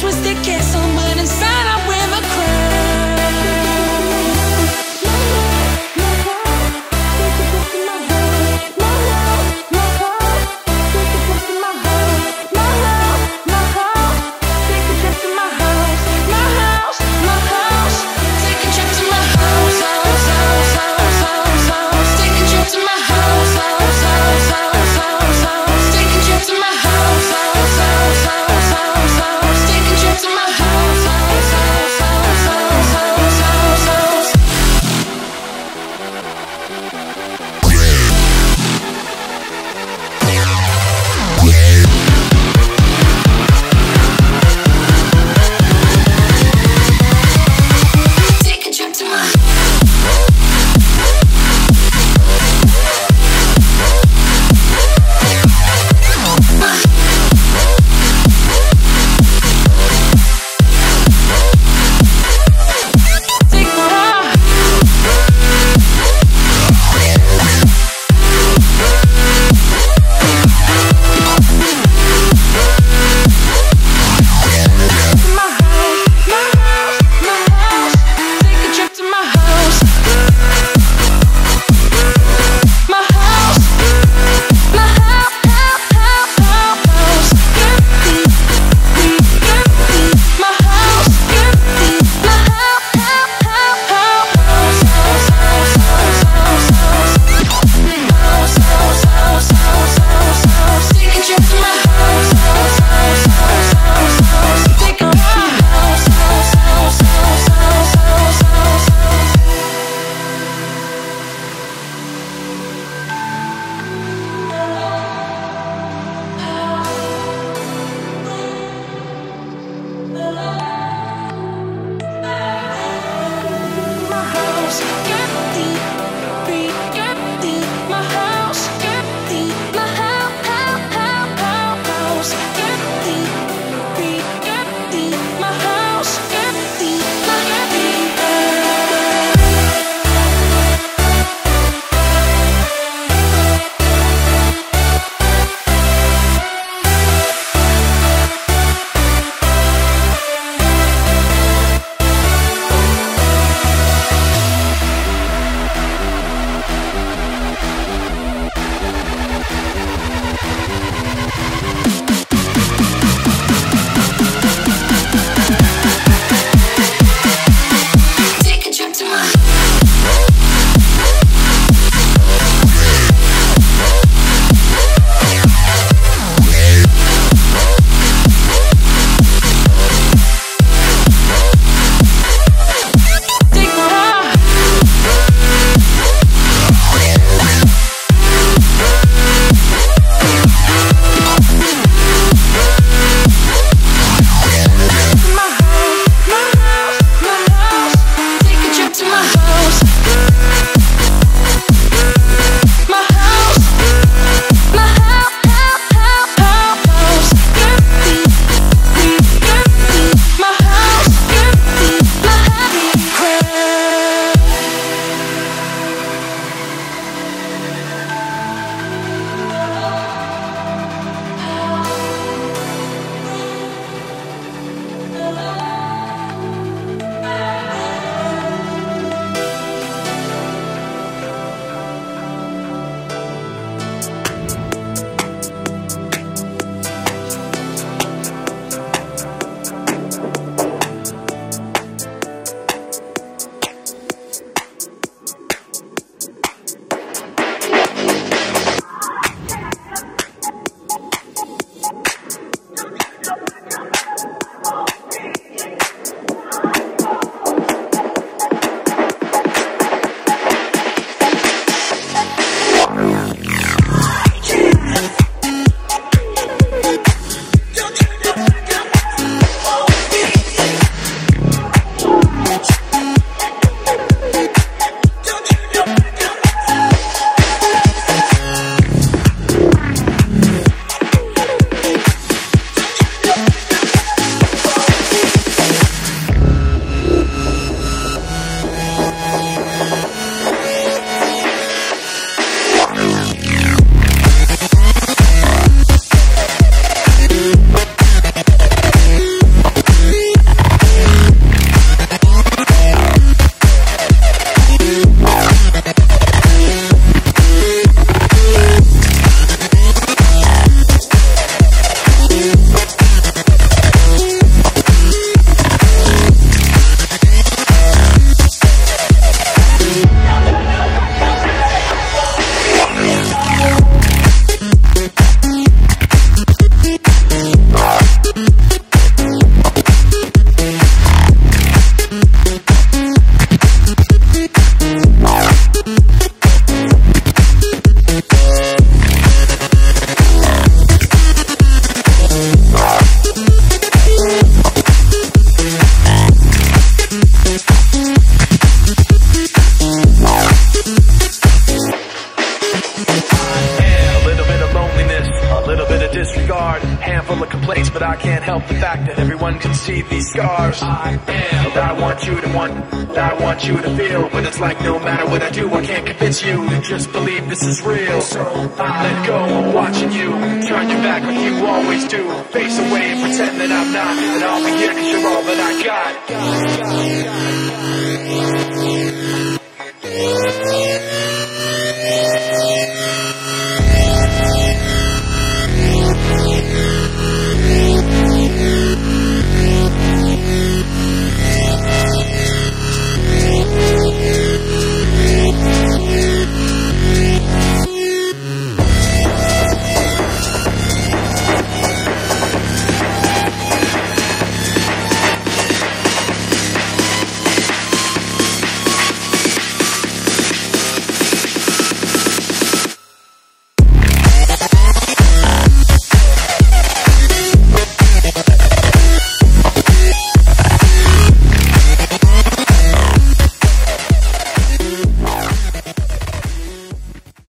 twisted disregard. Handful of complaints, but I can't help the fact that everyone can see these scars. I am. that I want you to want, that I want you to feel. But it's like no matter what I do, I can't convince you to just believe this is real. So I let go. of watching you. Turn your back like you always do. Face away and pretend that I'm not. And I'll be cause you're all that I got. God, God, God,